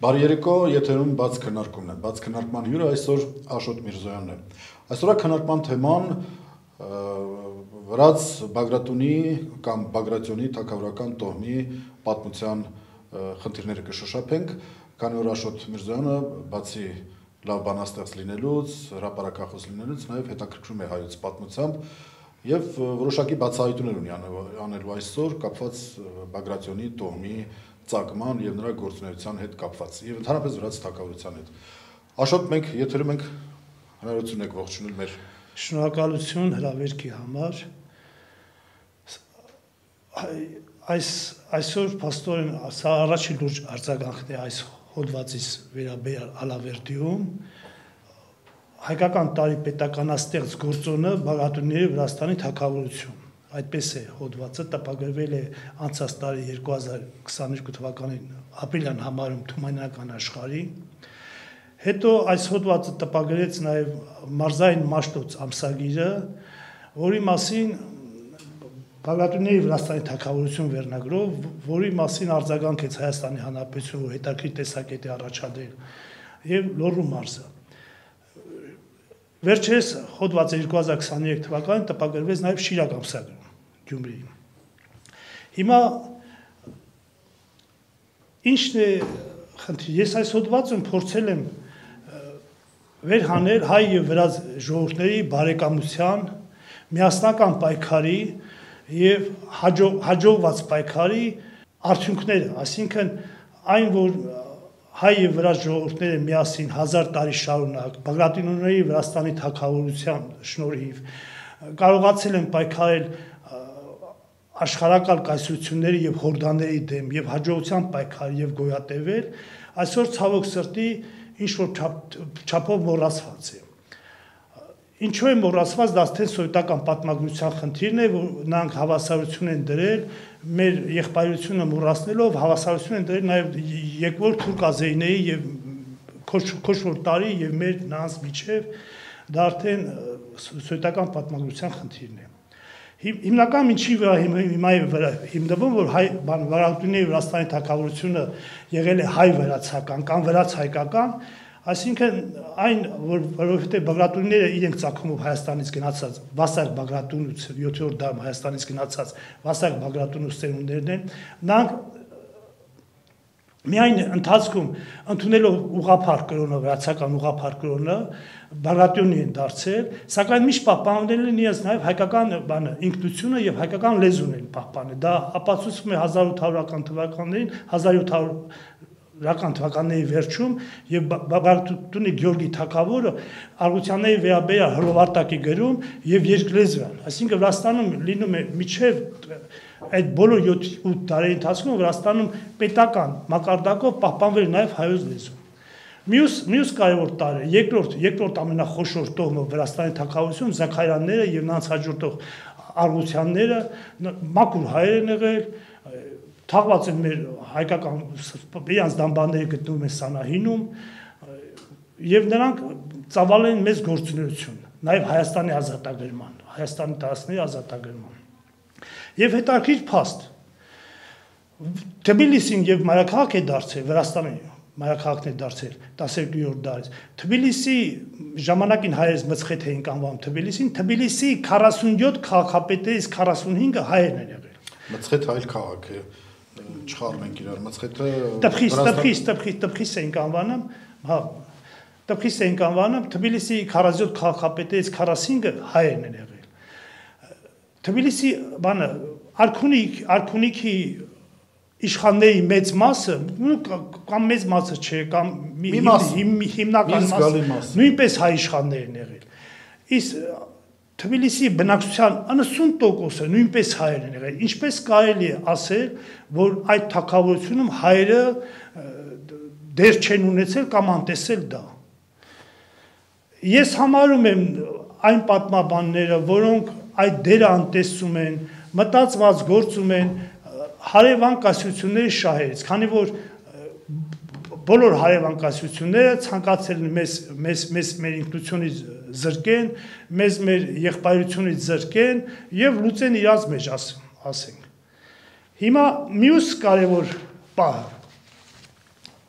Բարի երեկո, եթերում բաց քննարկումն է։ Բաց քննարկման հյուրը այսօր Աշոտ Միրզոյանն է։ Այսօրվա քննարկման թեման վրաց Բագրատունի կամ Բագրատյոնի թակավորական տոհմի պատմության խնդիրները կշոշափենք, քանի որ Աշոտ Միրզոյանը բացի լավ բանաստեղծ լինելուց, հրապարակախոս լինելուց, նաև հետաքրքրում է հայոց պատմությամբ եւ որոշակի բացահայտումներ ունի անելու այսօր կապված Բագրատյոնի տոհմի ծագման եւ նրա գործունեության հետ կապված եւ ընդհանրապես վրաց թակավորության հետ։ Աշոտ մենք եթերում ենք հնարավորություն եք ողջունել մեր Շնորհակալություն հրավերքի համար։ Այս այսօր աստորեն սա առաջի լուրջ արձագանքն է այս հոդվածից վերաբերյալ Ալավերդիում հայկական տարի պետականաստեղծ գործոնը Բաղատունների Վրաստանի թակավորություն այդպես է հոդվածը տպագրվել է անցած տարի 2022 թվականին ապրիլյան համարում Թումանյանական աշխարհի հետո այս հոդվածը տպագրեց նաև Մարզային Մաշտոց ամսագիրը որի մասին Բաղատունների Վրաստանի թակավորություն վերնագրով, որի մասին արձագանքեց Հայաստանի Հանրապետությունը հետաքրի տեսակետի առաջադրել եւ Լոռու մարզը Վերջերս հոդվածը 2023 թվականին տպագրվեց նաև Շիրակ ամսագրում Գյումրիի։ Հիմա ինչն է խնդիր։ Ես այս հոդվածում փորձել եմ վերհանել հայ եւ վրաց ժողովուրդների բարեկամության, միասնական պայքարի եւ հաջող հաջողված պայքարի արդյունքները, այսինքն այն որ հայ եւ վրաց ժողովուրդները միասին 1000 տարի շարունակ Բագրատինոների Վրաստանի թակավորության շնորհիվ կարողացել են պայքարել աշխարհակալ կայսրությունների եւ հորդաների դեմ եւ հաջողության պայքար եւ գոյատևել, այսօր ցավոք սրտի ինչ որ չափով մոռացված է։ Ինչու է մոռացված դա թե սովետական պատմագրության խնդիրն է, որ նրանք հավասարություն են դրել մեր եղբայրությունը մոռացնելով հավասարություն են դրել նաև երկրորդ թուրքազեյների եւ քոշոր տարի եւ մեր նրանց միջև դա արդեն սովետական պատմագրության խնդիրն է հիմնական ինչի վրա հիմա է վրա հիմնվում որ հայ բան վարակտունի Վրաստանի թակավորությունը եղել է հայ վրացական կամ վրաց հայկական այսինքն այն որ որովհետեւ բագրատունները իրենք ցակումով Հայաստանից գնացած Վասակ բագրատունուց 7-րդ դարում Հայաստանից գնացած Վասակ բագրատունուց ծերունդներն են նրանք միայն ընթացքում ընդունելով ուղափառ կրոնը, վրացական ուղափառ կրոնը, բարատյոնի են դարձել, սակայն միշտ պահպանվել են իրենց նաև հայկական բանը, ինքնությունը եւ հայկական լեզուն են պահպանել։ Դա ապացուցվում է 1800-ական թվականներին, 1700 ռական թվականների վերջում եւ Բարդունի Գյորգի Թակավորը արգությանների վերաբերյալ հրովարտակի գրում եւ երկլեզվան այսինքն Վրաստանում լինում է միջև այդ բոլոր 7-8 տարի ընթացքում Վրաստանում պետական մակարդակով պահպանվել նաև հայոց լեզու Մյուս մյուս կարևոր տարը, երկրորդ երկրորդ ամենախոշոր տոհմը Վրաստանի թակավորություն Զաքարյանները եւ նրանց հաջորդող արգությանները մակուր հայեր են եղել, թաղված են մեր հայկական իրանց դամբաները գտնվում են Սանահինում եւ նրանք ծավալ են մեծ գործունեություն, նաեւ Հայաստանի ազատագրման, Հայաստանի տարածքների ազատագրման։ Եվ հետաքրիր փաստ. Թբիլիսին եւ Մարաքաղաք է դարձել Վրաստանի մայրաքաղաքն է դարձել 12-րդ դարից։ Թբիլիսի ժամանակին հայերս մցխեթ էին կանվում Թբիլիսին, Թբիլիսի 47 քաղաքապետերից 45-ը հայերն են եղել։ Մցխեթ հայլ քաղաք է չխառն ենք իրար մցխեթը Տփխիս, տփխիս, տփխիս, տփխիս էին կանվանում, հա տփխիս էին կանվանում Թբիլիսի 47 քաղաքապետերից 45-ը հայերն են եղել։ Թբիլիսի բանը արքունիք, արքունիքի իշխանների մեծ մասը, կամ մեծ մասը չէ, կամ հիմնական մասը նույնպես հայ իշխաններ են եղել։ Իսկ Թբիլիսի բնակչության 90%-ը նույնպես հայեր են եղել։ Ինչպես կարելի է ասել, որ այդ թակավորությունում հայերը դեր չեն ունեցել կամ անտեսել դա։ Ես համարում եմ այն պատմաբանները, որոնք այդ դերը անտեսում են, մտածված գործում են հարևան կասությունների շահերից, քանի որ բոլոր հարևան կասությունները ցանկացել են մեզ մեզ մեզ մեր ինքնությունից զրկեն, մեզ մեր եղբայրությունից զրկեն եւ լուծեն իրաց մեջ ասենք։ Հիմա մյուս կարևոր պահը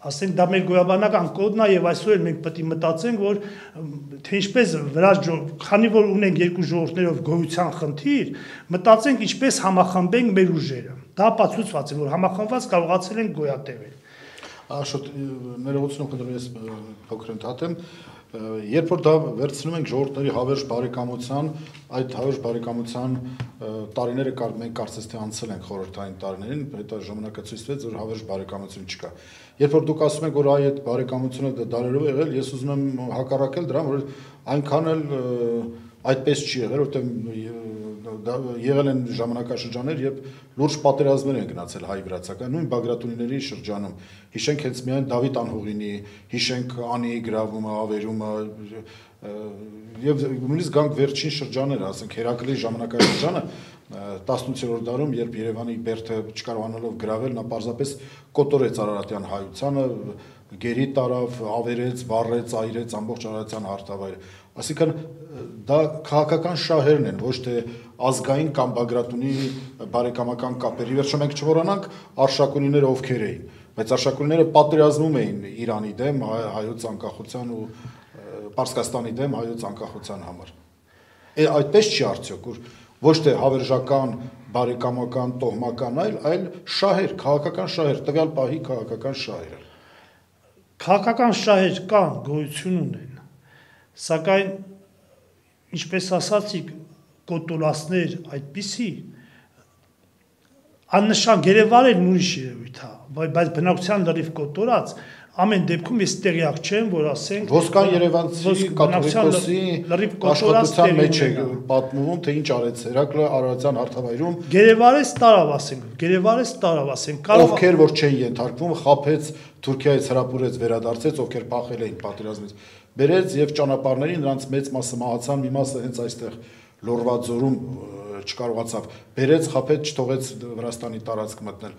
ասենք դա մեր գոյաբանական կոդն է եւ այսօր էլ մենք պետք է մտածենք որ թե ինչպես վրաց քանի որ ունենք երկու ժողովուրդներով գոյության խնդիր մտածենք ինչպես համախմբենք մեր ուժերը դա ապացուցված է որ համախմբված կարողացել են գոյատևել Աշոտ ներողություն խնդրում ես փոքր ընդհատեմ երբ որ դա վերցնում ենք ժողովրդների հավերժ բարեկամության, այդ հավերժ բարեկամության տարիները կար մենք կարծես թե անցել ենք խորհրդային տարիներին, հետո ժամանակը ցույց տվեց, որ հավերժ բարեկամություն չկա։ Երբ որ դուք ասում եք, որ այ այդ բարեկամությունը դարերով եղել, ես ուզում եմ հակառակել դրան, որ այնքան էլ այդպես չի եղել, որովհետև եղել են ժամանակաշրջաններ, երբ լուրջ պատերազմներ են գնացել հայ-վրացական, նույն Բագրատունիների շրջանում։ Հիշենք հենց միայն Դավիթ Անհուղինի, հիշենք Անի գրավումը, ավերումը, եւ նույնիսկ գանք վերջին շրջանները, ասենք Հերակլի ժամանակաշրջանը 18-րդ դարում, երբ Երևանի Բերթը չկարողանալով գրավել, նա պարզապես կոտորեց Արարատյան հայությանը, գերի տարավ, ավերեց, վառեց, այրեց ամբողջ Արարատյան հարթավայրը։ Այսինքն դա քաղաքական շահերն են, ոչ թե ազգային կամ Բագրատունի բարեկամական կապերի։ Վերջո մենք չմոռանանք արշակունիները ովքեր էին, բայց արշակունիները պատերազմում էին Իրանի դեմ, հայոց անկախության ու Պարսկաստանի դեմ հայոց անկախության համար։ Է այդպես չի արդյոք, որ ոչ թե հավերժական, բարեկամական, տոհմական, այլ այլ շահեր, քաղաքական շահեր, տվյալ պահի քաղաքական շահերը։ Քաղաքական շահեր կան, գոյություն ունեն, սակայն ինչպես ասացիք, կոտորածներ այդպիսի աննշան գերեվարելն ուրիշ երևույթ է, բայց բնակության լրիվ կոտորած ամեն դեպքում ես տեղյակ չեմ, որ ասենք Ոսկան Երևանցի կաթողիկոսի աշխատության մեջ է պատմվում, թե ինչ արեց Հերակլը Արարատյան հարթավայրում։ Գերեվարես տարավ ասենք, Գերեվարես տարավ ասենք, կարող ովքեր որ չէին ենթարկվում, խափեց Թուրքիայից հրապուրեց, վերադարձեց, ովքեր փախել էին պատերազմից։ Բերեց եւ ճանապարհների նրանց մեծ մասը մահացան, մի մասը հենց այստեղ Լորվաձորում չկարողացավ, բերեց, խափեց, չթողեց Վրաստանի տարածք մտնել։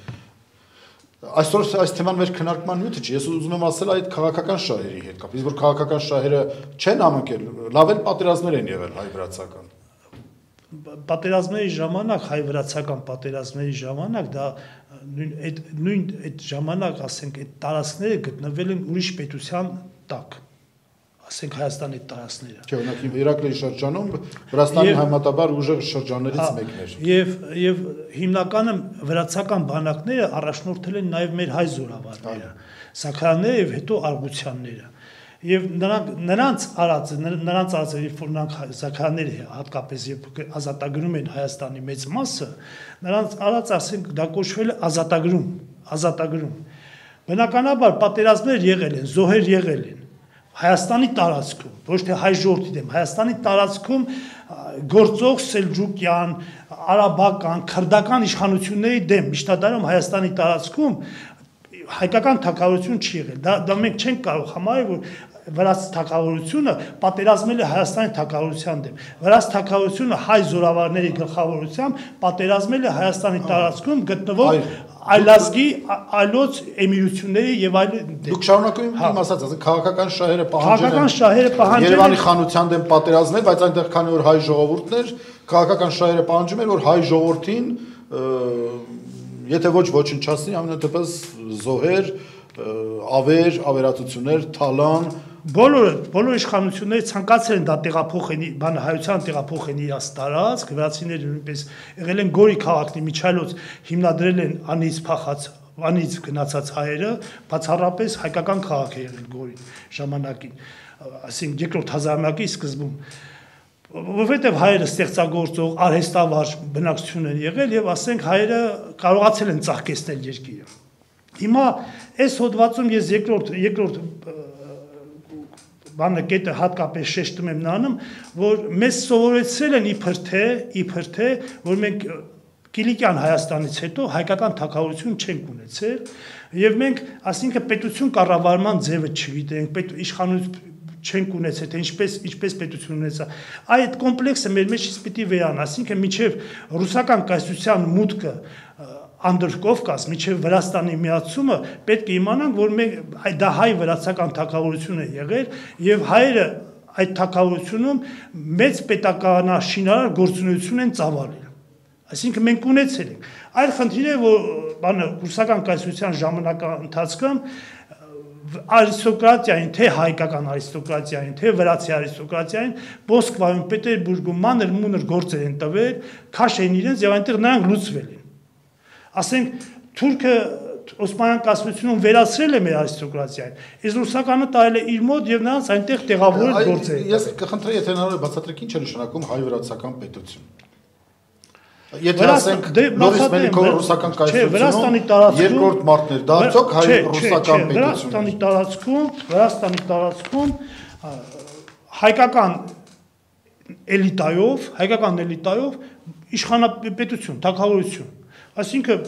Այսօր այս թեման մեր քննարկման նյութը չի։ Ես ուզում եմ ասել այդ քաղաքական շահերի հետ կապ։ Իսկ որ քաղաքական շահերը չեն համընկել, լավ էլ պատերազմներ են եղել հայ-վրացական պատերազմների ժամանակ հայ-վրացական պատերազմների ժամանակ դա նույն այդ նույն այդ ժամանակ ասենք այդ տարածքները գտնվել են ուրիշ պետության տակ ասենք Հայաստանի տարածքները։ Չէ, օրինակ Իրաքլի շրջանում Վրաստանի համատաբար ուժեղ շրջաններից մեկն էր։ Եվ եւ հիմնականը վրացական բանակները առաջնորդել են նաեւ մեր հայ զորավարները, Սաքրանները եւ հետո Արգուցյանները։ Եվ նրանք նրանց արածը նրանց արածը երբ որ նրանք Սաքրանները հատկապես երբ ազատագրում են Հայաստանի մեծ մասը, նրանց արած ասենք դա կոչվել է ազատագրում, ազատագրում։ Բնականաբար պատերազմներ եղել են, զոհեր եղել են Հայաստանի տարածքում, ոչ թե հայ ժողովրդի դեմ, Հայաստանի տարածքում գործող սելջուկյան, արաբական, քրդական իշխանությունների դեմ միջնադարում Հայաստանի տարածքում հայկական թակավորություն չի եղել։ Դա դա մենք չենք կարող համարել, որ վրաց թակավորությունը պատերազմել է Հայաստանի թակավորության դեմ։ Վրաց թակավորությունը հայ զորավարների գլխավորությամբ պատերազմել է Հայաստանի տարածքում գտնվող այլազգի այլոց էմիրությունների եւ այլ Դուք շարունակում եք իմ ասած, ասենք քաղաքական շահերը պահանջել Քաղաքական շահերը պահանջել Երևանի խանության դեմ պատերազմներ, բայց այնտեղ քանի որ հայ ժողովուրդն էր, քաղաքական շահերը պահանջում էր, որ հայ ժողովրդին եթե ոչ ոչնչացնի, ամենատեպս զոհեր, ավեր, ավերածություններ, թալան, բոլորը բոլոր իշխանությունները ցանկացել են դա տեղափոխեն, բան հայության տեղափոխեն իրաց տարածք, վրացիները նույնպես եղել են Գորի քաղաքնի միջայլոց հիմնադրել են անից փախած անից գնացած հայերը, բացառապես հայկական քաղաք է եղել Գորի ժամանակին, ասենք երկրորդ հազարամյակի սկզբում որովհետև հայերը ստեղծագործող արհեստավար բնակչություն են եղել եւ ասենք հայերը կարողացել են ծաղկեցնել երկիրը։ Հիմա այս հոդվածում ես երկրորդ երկրորդ բանը կետը հատկապես շեշտում եմ նանում, որ մեզ սովորեցրել են իբր թե, իբր թե, որ մենք Կիլիկյան Հայաստանից հետո հայկական թակավորություն չենք ունեցել եւ մենք ասինքն պետություն կառավարման ձևը չգիտենք, պետ իշխանություն չենք ունեցել, թե ինչպես ինչպես պետություն ունեցա։ Այդ կոմպլեքսը մեր մեջից պիտի վերան, ասինքն միջև ռուսական կայսրության մուտքը Անդրկովկաս միջև Վրաստանի միացումը պետք է իմանանք, որ մենք դա հայ վրացական թակավորություն է եղել եւ հայերը այդ թակավորությունում մեծ պետականաշինարար գործունեություն են ծավալել։ Այսինքն մենք ունեցել ենք։ Այլ խնդիրը, որ բանը ռուսական կայսրության ժամանակա ընթացքում արիստոկրատիային, թե հայկական արիստոկրատիային, թե վրացի արիստոկրատիային Մոսկվայում, Պետերբուրգում մանր մունր գործեր են տվել, քաշ են իրենց եւ այնտեղ նրանք լուծվել են։ Ասենք թուրքը Օսմանյան կասմությունում վերացրել է մեր արիստոկրատիային։ Իսկ ռուսականը տարել է իր մոտ եւ նրանց այնտեղ տեղավորել գործեր։ Ես կխնդրեի, եթե հնարավոր բացատրեք ինչ է նշանակում հայ-վրացական պետություն։ Եթե ասենք դե, Լորիս Մելիքով ռուսական կայսրությունում երկրորդ մարտներ, դա արդյոք հայ-ռուսական պետություն։ Վրաստանի տարածքում, Վրաստանի տարածքում հայկական էլիտայով, հայկական էլիտայով իշխանապետություն, թակավորություն։ Այսինքն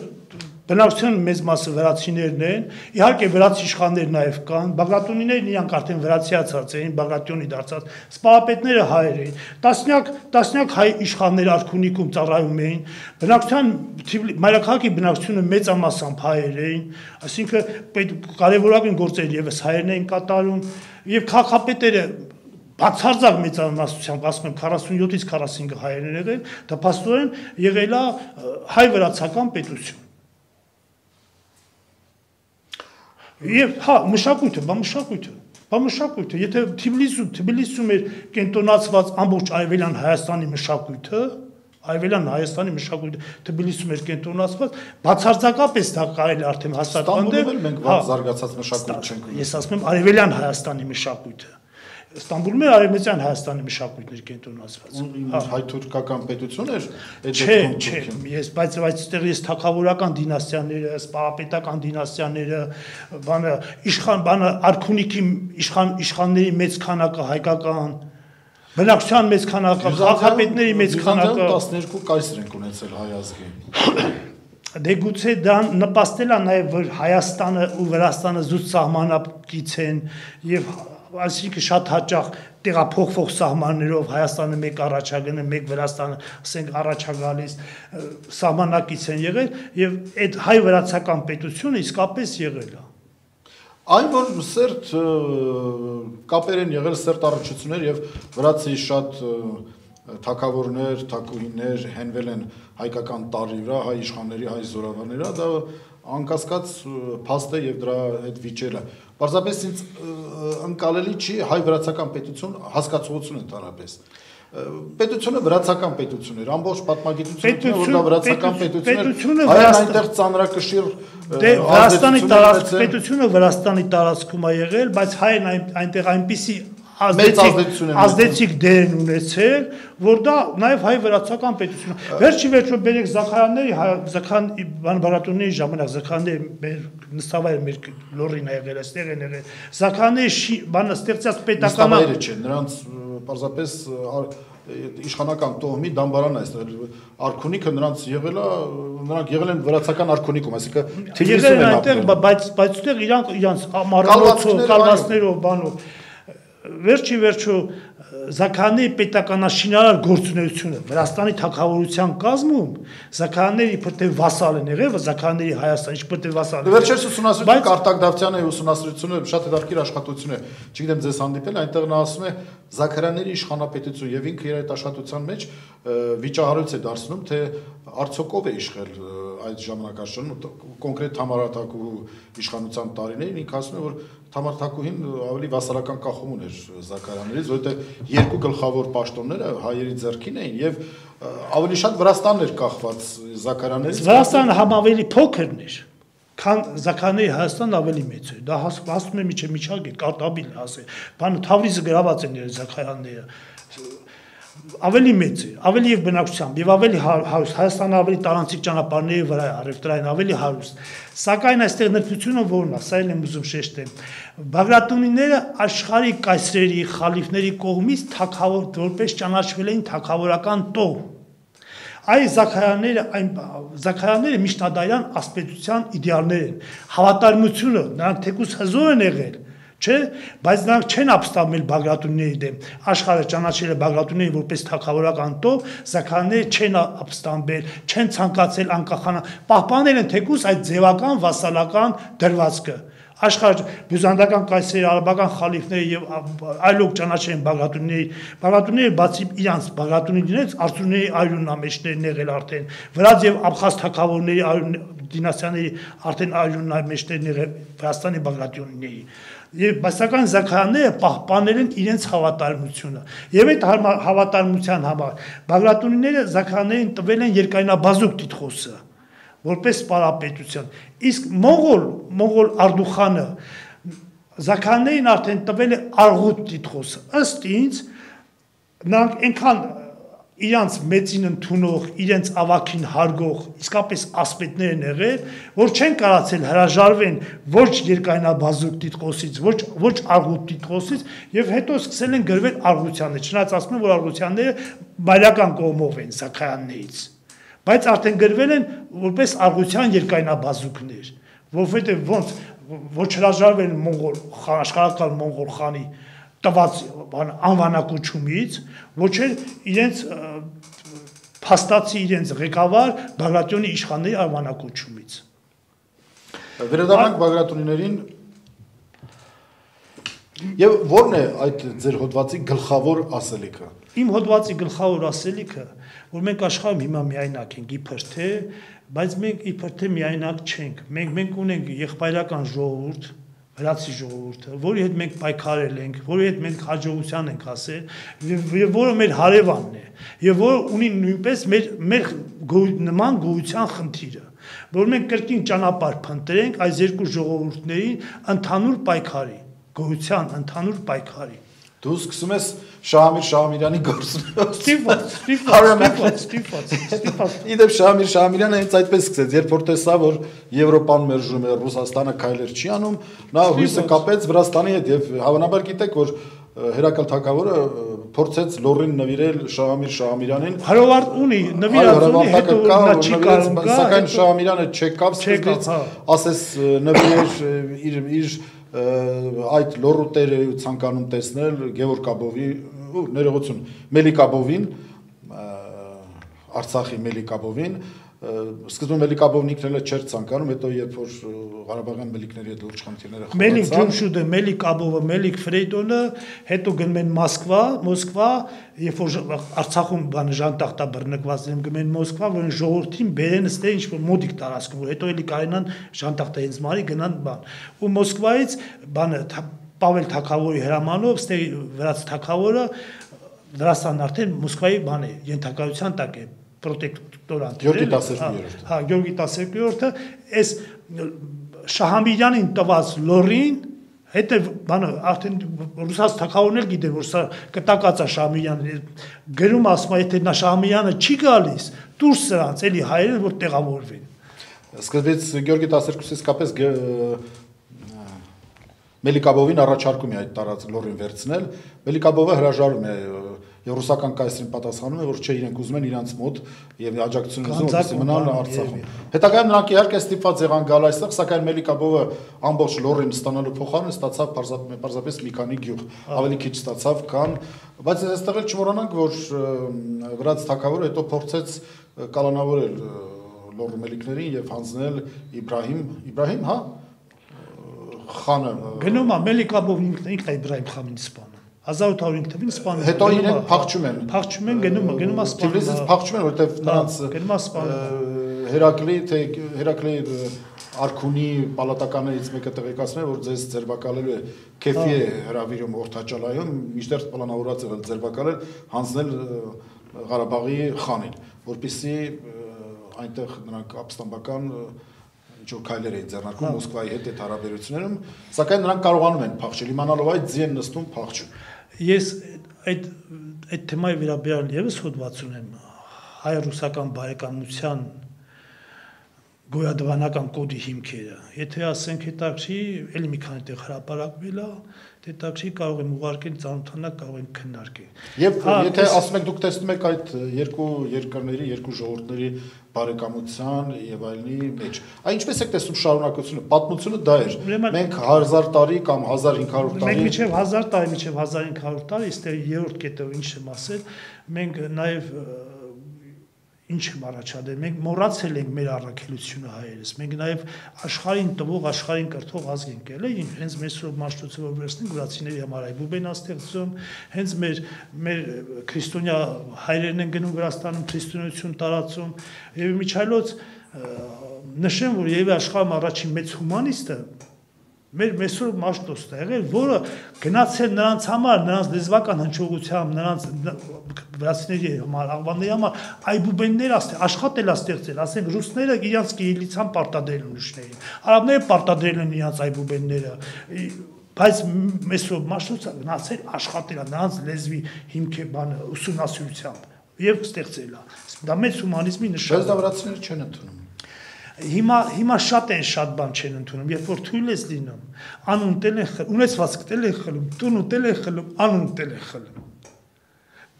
բնակչության մեծ մասը վրացիներն են, իհարկե վրացի իշխաններ նաև կան, Բաղրատոնիներն իրանք արդեն վրացիացած էին, Բաղրատյոնի դարձած, սպահապետները հայեր էին, տասնյակ տասնյակ հայ իշխաններ արքունիկում ծառայում էին, բնակչության մայրաքաղաքի բնակչությունը մեծամասամբ հայեր էին, այսինքն կարևորագույն գործեր եւս հայերն էին կատարում եւ քաղաքապետերը բացարձակ մեծամասնությամբ ասում եմ 47-ից 45-ը հայերն են եղել, դա փաստորեն եղել է հայ-վրացական պետություն։ Եվ հա, մշակույթը, բա մշակույթը, բա մշակույթը, եթե Թբիլիսում, Թբիլիսում էր կենտրոնացված ամբողջ Արևելյան Հայաստանի մշակույթը, Արևելյան Հայաստանի մշակույթը Թբիլիսում էր կենտրոնացված, բացարձակապես դա կարելի արդեն հաստատվել։ Ստամբուլում մենք վաղ զարգացած մշակույթ չենք։ Ես ասում եմ Արևելյան Հայաստանի մշակույթը Ստամբուլում է արևմտյան Հայաստանի մշակույթներ կենտրոնացված։ հա։ Հայ-թուրքական պետություն էր այդ Չէ, չէ, ես բայց այստեղ ես թակավորական դինաստիաները, սպահապետական դինաստիաները, բանը իշխան, բանը արքունիքի իշխան իշխանների մեծ քանակը հայկական բնակչության մեծ քանակը, քաղաքապետների մեծ քանակը 12 կայսր են ունեցել հայ ազգի։ Դե գուցե դա նպաստել է նաև որ Հայաստանը ու Վրաստանը զուտ սահմանապից են եւ այսինքն շատ հաճախ տեղափոխվող սահմաններով Հայաստանը մեկ առաջագնը, մեկ Վրաստանը, ասենք առաջագալիս սահմանակից են եղել եւ այդ հայ-վրացական պետությունը իսկապես եղել է։ Այն որ սերտ կապեր են եղել սերտ առողջություններ եւ վրացի շատ թակավորներ, թակուհիներ հենվել են հայկական տարի վրա, հայ իշխանների, հայ զորավարների, դա անկասկած փաստ է եւ դրա այդ վիճելը։ Պարզապես ինձ ընկալելի չի հայ-վրացական պետություն հասկացողություն ընդհանրապես պետությունը վրացական պետություն էր ամբողջ պատմագիտությունը որ դա վրացական պետություն էր հայերն այնտեղ ծանրակշիռ դե վրաստանի տարածք պետությունը վրաստանի տարածքում է եղել բայց հայերն այնտեղ այնպիսի ազդեցիկ ազդեցիկ դեր ունեցել, որ դա նաև հայ-վրացական պետություն։ Վերջի վերջո բերեք Զաքարանների Զաքան բան բարատունների ժամանակ Զաքանները մեր նստավայր մեր լորին է եղել, այստեղ են եղել։ Զաքաները բանը ստեղծած պետական նստավայրը չէ, նրանց պարզապես իշխանական տոհմի դամբարանն է այստեղ արքունիքը նրանց եղել է նրանք եղել են վրացական արքունիկում այսինքն թիվիսում են այդտեղ բայց բայց այդտեղ իրանք իրանք ամառոցով կալվածներով բանով վերջի վերջո Զաքարների պետականաշինարար գործունեությունը Վրաստանի թակավորության կազմում Զաքարների իբրտե վասալ են եղել, Զաքարների Հայաստանի իբրտե վասալ։ Վերջերս ուսումնասիրություն Կարտակ Դավթյանը ուսումնասիրությունը շատ հետաքրքիր աշխատություն է։ Չգիտեմ ձեզ հանդիպել, այնտեղ նա ասում է Զաքարյանների իշխանապետություն եւ ինքը աշխատության մեջ վիճահարույց է դարձնում, թե արդյոք ով է իշխել այդ ժամանակաշրջանում կոնկրետ համարատակու իշխանության տարիներին ինքը ասում է որ Թամարթակուհին ավելի վասալական կախում ուներ Զաքարյաններից, որովհետև երկու գլխավոր պաշտոնները հայերի ձեռքին էին եւ ավելի շատ Վրաստանն էր կախված Զաքարյաններից։ Վրաստանը համ ավելի փոքրն էր քան Զաքարյանի Հայաստան ավելի մեծ է։ Դա հասնում է միջի միջակ է, կարտաբիլ ասել։ Բանը Թավրիզը գրաված են Զաքարյանները ավելի մեծ է, ավելի եւ բնակչությամբ եւ ավելի հա- հարուստ, Հայաստանը ավելի տարանցիկ ճանապարհների վրա է, առևտրային ավելի հարուստ։ Սակայն այստեղ նրբությունը որն է, սա էլ եմ ուզում շեշտել։ Բաղրատունիները աշխարհի կայսրերի, խալիֆների կողմից թակավոր որպես ճանաչվել էին թակավորական տող։ Այ Զաքարյանները, այն Զաքարյանները միշտադայրան ասպետության իդեալներ են։ Հավատարմությունը, նրանք թեկուս հզոր են եղել, չէ, բայց նրանք չեն ապստամբել Բագրատունների դեմ։ Աշխարհը ճանաչել է Բագրատուններին որպես թակավորական տող, Զաքարները չեն ապստամբել, չեն ցանկացել անկախանալ, պահպանել են թեկուս այդ ձևական վասալական դրվածքը։ աշխարհ բյուզանդական կայսերի, արաբական խալիֆների եւ այլոք ճանաչեն Բաղդադունների, Բաղդադունները բացի իրանց Բաղդադուններից արցունների այրուն ամեջներն եղել արդեն, վրաց եւ Աբխազ թակավորների դինաստիաների արդեն այրուն ամեջներն եղել Վրաստանի Բաղդադունների եւ բասական զաքարանները պահպանել են իրենց հավատարմությունը եւ այդ հավատարմության համար բաղրատունիները զաքարաններին տվել են երկայնաբազուկ տիտղոսը որպես պարապետության իսկ մոնղոլ մոնղոլ արդուխանը զաքարաններին արդեն տվել է արղուտ տիտղոսը ըստ ինձ նրանք այնքան իրանց մեծին ընդունող, իրենց ավակին հարգող, իսկապես ասպետներ են եղել, որ չեն կարացել հրաժարվեն ոչ երկայնաբազուկ տիտղոսից, ոչ ոչ արգուտ տիտղոսից եւ հետո սկսել են գրվել արգությանները։ Չնայած ասում են, որ արգությանները բայրական կողմով են Սաքայաններից, բայց արդեն գրվել են որպես արգության երկայնաբազուկներ, որովհետեւ ոնց ոչ հրաժարվել մոնղոլ աշխարհական մոնղոլ խանի տված անվանակոչումից, ոչ էլ իրենց փաստացի իրենց ղեկավար Բաղրատյոնի իշխանների անվանակոչումից։ Վերադառնանք Բաղրատունիներին Եվ ո՞րն է այդ ձեր հոդվածի գլխավոր ասելիքը։ Իմ հոդվածի գլխավոր ասելիքը, որ մենք աշխարհում հիմա միայնակ ենք իբր թե, բայց մենք իբր թե միայնակ չենք։ Մենք մենք ունենք եղբայրական ժողովուրդ, վրացի ժողովուրդը, որի հետ մենք պայքարել ենք, որի հետ մենք հաջողության ենք հասել, եւ որը մեր հարևանն է, եւ որը ունի նույնպես մեր մեր նման գոյության խնդիրը, որ մենք կրկին ճանապարհ փնտրենք այս երկու ժողովուրդների ընդհանուր պայքարի, գոյության ընդհանուր պայքարի։ Դու սկսում ես Շահամիր Շահամիրյանի գործը։ Ստիփոց, ստիփոց, ստիփոց, ստիփոց։ Իդեպ Շահամիր Շահամիրյանը հենց այդպես սկսեց, երբ որ տեսա, որ Եվրոպան մերժում է, Ռուսաստանը քայլեր չի անում, նա հույսը կապեց Վրաստանի հետ եւ հավանաբար գիտեք, որ Հերակլ Թագավորը փորձեց լորին նվիրել Շահամիր Շահամիրյանին։ Հարովարդ ունի, նվիրած ունի, հետո նա չի կարող գա, սակայն Շահամիրյանը չեկավ, սկզբից հա։ ասես նվիրեր իր իր այդ լոռուտերը ցանկանում տեսնել Գևորգ Աբովի ներողություն Մելիկաբովին Արցախի Մելիկաբովին սկզբում Մելիկաբովն ինքն էլ չէր ցանկանում, հետո երբ որ Ղարաբաղյան մելիքների հետ լուրջ խնդիրները խորացան Մելիկ Ջումշուդը, Մելիկաբովը, Մելիկ Ֆրեյդոնը, հետո գնում են Մոսկվա, Մոսկվա, երբ որ Արցախում բանը ժանտախտա բռնկված են գնում են Մոսկվա, որ ժողովրդին բերեն ստե ինչ որ մոդիկ տարածքում, որ հետո էլի կարենան ժանտախտա հենց մարի գնան բան։ Ու Մոսկվայից բանը Պավել Թակավորի հրամանով ստե վրաց Թակավորը Վրաստան արդեն Մոսկվայի բան է, ենթակայության տակ է պրոտեկտորանտ։ Գյորգի 12-րդը։ Հա, Գյորգի 12-րդը այս Շահամիրյանին տված լորին հետը բանը արդեն ռուսաց թակավորն էլ գիտեն որ սա կտակած է Շահամյանը գրում ասում է եթե նա Շահամյանը չի գալիս դուրս սրանց էլի հայերը որ տեղավորվեն սկզբից Գյորգի 12-ից կապես Մելիկաբովին առաջարկում է այդ տարած լորին վերցնել Մելիկաբովը հրաժարում է եւ ռուսական կայսրին պատասխանում է, որ չէ, իրենք ուզում են իրանց մոտ եւ աջակցություն ուզում որպեսզի մնան Արցախում։ Հետագայում նրանք իհարկե ստիպված եղան գալ այստեղ, սակայն Մելիկաբովը ամբողջ լորին ստանալու փոխարեն ստացավ պարզապես մի քանի գյուղ, ավելի քիչ ստացավ, քան բայց այստեղ էլ չմոռանանք, որ վրաց թակավորը հետո փորձեց կալանավորել լոռ մելիքներին եւ հանձնել Իբրահիմ, Իբրահիմ, հա, խանը գնում է Մելիկաբով ինքն ինքն է Իբրահիմ խանին սպան 1805 թվին սպանում հետո իրեն փախչում են փախչում են գնում գնում է սպանում Թիֆլիսից փախչում են որովհետև հա, նրանց գնում է սպանում Հերակլի թե Հերակլի արքունի պալատականներից մեկը տեղեկացնում է որ ձեզ ձերբակալելու է քեֆի է հա։ հravirում օրթաճալայում միշտեր պլանավորած եղել ձերբակալել հանձնել Ղարաբաղի խանին որpիսի այնտեղ նրանք ապստամբական ինչ որ քայլեր էին ձեռնարկում հա։ Մոսկվայի հետ այդ հարաբերություններում, սակայն նրանք կարողանում են փախչել։ Իմանալով այդ ձիեն նստում փախչում։ Ես այդ այդ թեմայի վերաբերյալ եւս հոդված ունեմ հայ-ռուսական բարեկամության գոյադվանական կոդի հիմքերը։ Եթե ասենք հետաքրի, ելի մի քանի տեղ հրապարակվել է, հետաքրի կարող եմ ուղարկել ծանոթանալ, կարող եմ քննարկել։ Եվ եթե ասում եք դուք տեսնում եք այդ երկու երկրների, երկու ժողովուրդների բարեկամության եւ այլնի մեջ, այ ինչպես եք տեսնում շարունակությունը։ Պատմությունը դա էր։ Մենք 1000 տարի կամ 1500 տարի Մենք միջև 1000 տարի, միջև 1500 տարի, իստեղ երրորդ կետը ինչ եմ ասել, մենք նաեւ ինչ եմ առաջադրել։ Մենք մոռացել ենք մեր առաքելությունը հայերս։ Մենք նաև աշխարհին տվող, աշխարհին կրթող ազգ ենք ելել, հենց մեր սուրբ մաշտոցը որ վերցնենք վրացիների համար այ բուբեն աստեղծում, հենց մեր մեր քրիստոնյա հայրերն են գնում Վրաստանում քրիստոնեություն տարածում եւ միջայլոց նշեմ, որ եւ աշխարհում առաջին մեծ հումանիստը մեր մեսուր մաշտոստը եղել, որը գնացել նրանց համար, նրանց լեզվական հնչողությամբ, նրանց վրացիների համար, աղբանների համար այբուբեններ աշխատել աստեղծել, ասենք ռուսները իրանց կիլիցան պարտադրել ուրիշներին, արաբները պարտադրել են իրանց այբուբենները, բայց մեսուր մաշտոստը գնացել աշխատել է նրանց լեզվի հիմքի բանը ուսումնասիրությամբ եւ ստեղծել է։ Դա մեծ հումանիզմի նշան։ Բայց դա վրացիները չեն ընդունում Հիմա հիմա շատ են շատ բան չեն ընդունում, երբ որ թույլ ես լինում, անուն տել են խլում, ունեցվածք տել են խլում, տուն ուտել են խլում, անուն տել են խլում։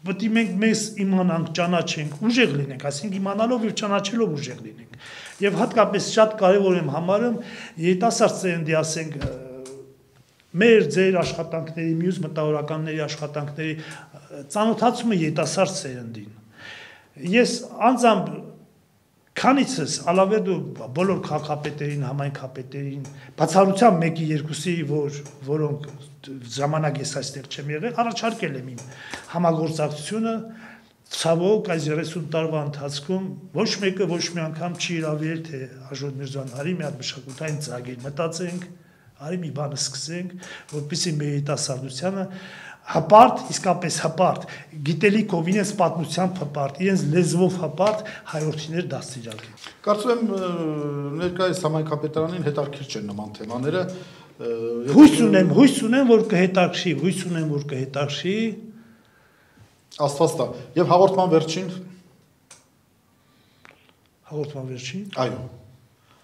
Պետք է մենք մեզ իմանանք, ճանաչենք, ուժեղ լինենք, այսինքն իմանալով եւ ճանաչելով ուժեղ լինենք։ Եվ հատկապես շատ կարեւոր եմ համարում երիտասարդ ծերնդի, ասենք, մեր ձեր աշխատանքների, մյուս մտավորականների աշխատանքների ծանոթացումը երիտասարդ ծերնդին։ Ես անձամբ Քանիցս ալավերդու բոլոր քաղաքապետերին, համայնքապետերին, բացառությամբ մեկի երկուսի, որ որոնք ժամանակ ես այստեղ չեմ եղել, առաջարկել եմ իմ համագործակցությունը ցավոք այս 30 տարվա ընթացքում ոչ մեկը ոչ մի անգամ չի իրավիրել թե Աժոտ Միրզոյան արի մի հատ մշակութային ծագիր մտածենք, արի մի բան սկսենք, որպեսզի մեր երիտասարդությանը հպարտ, իսկապես հպարտ, գիտելիքով իրենց պատմությամբ հպարտ, իրենց լեզվով հպարտ հայրենիներ դաստիարակի։ Կարծում եմ ներկայիս համայնքապետարանին հետարքիր չեն նման թեմաները։ Հույս ունեմ, հույս ունեմ, որ կհետարքի, հույս ունեմ, որ կհետարքի։ Աստված տա։ Եվ հաղորդման վերջին հաղորդման վերջին։ Այո։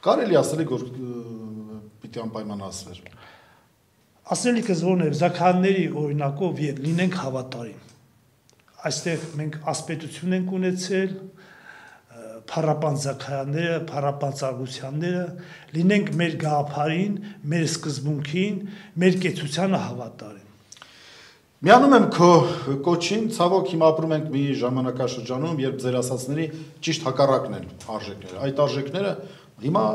Կարելի ասել որ պիտի անպայման ասվեր ասելիքս որն է զաքարների օրինակով եւ լինենք հավատարիմ այստեղ մենք ասպետություն ենք ունեցել փառապան զաքարանները, փառապան ծառայությունները, լինենք մեր գաղափարին, մեր սկզբունքին, մեր կեցությանը հավատարիմ։ Միանում եմ քո կոչին, ցավոք հիմա ապրում ենք մի ժամանակաշրջանում, երբ ձեր ասածների ճիշտ հակառակն են արժեքները։ Այդ արժեքները հիմա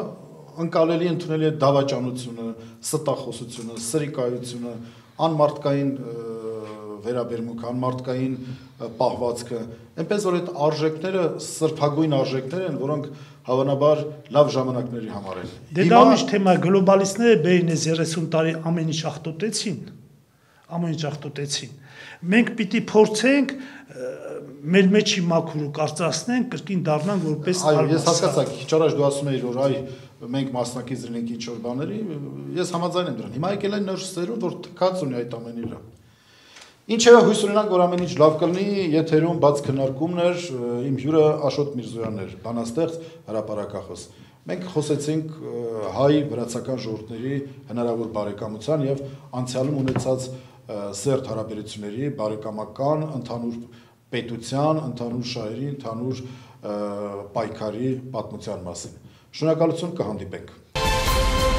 ընկալելի ընդունելի է դավաճանությունը, ստախոսությունը, սրիկայությունը, անմարտկային վերաբերմունք, անմարտկային պահվածքը, այնպես որ այդ արժեքները սրբագույն արժեքներ են, որոնք հավանաբար լավ ժամանակների համար են։ Դե դա ուրիշ թեմա գլոբալիստները բերին այս 30 տարի ամեն ինչ ախտոտեցին, ամեն ինչ ախտոտեցին։ Մենք պիտի փորձենք մեր մեջի մաքուրը կարծրացնենք, կրկին դառնանք որպես Այո, ես հասկացա, քիչ առաջ դու ասում էիր, որ այ մենք մասնակից լինենք ինչ որ բաների, ես համաձայն եմ դրան։ Հիմա եկել են նոր սերունդ, որ թքած ունի այդ ամենի վրա։ Ինչևէ հույս ունենանք, որ ամեն ինչ լավ կլինի, եթերում բաց քննարկումներ, իմ հյուրը Աշոտ Միրզոյանն էր, բանաստեղծ, հրապարակախոս։ Մենք խոսեցինք հայ վրացական ժողովուրդների հնարավոր բարեկամության եւ անցյալում ունեցած սերտ հարաբերությունների բարեկամական, ընդհանուր պետության, ընդհանուր շահերի, ընդհանուր պայքարի պատմության մասին։ Շնորհակալություն կհանդիպենք։ Thank you